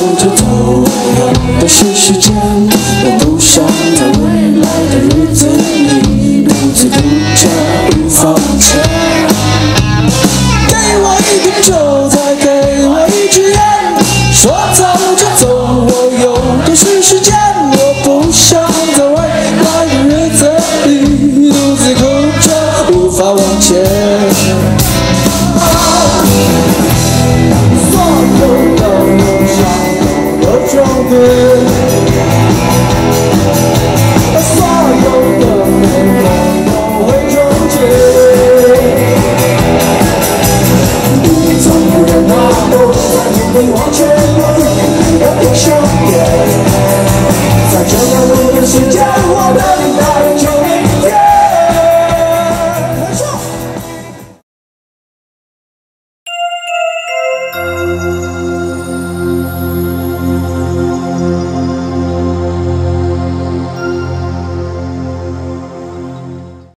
望着窗，都是时间。你我却不靠近一这样度过时间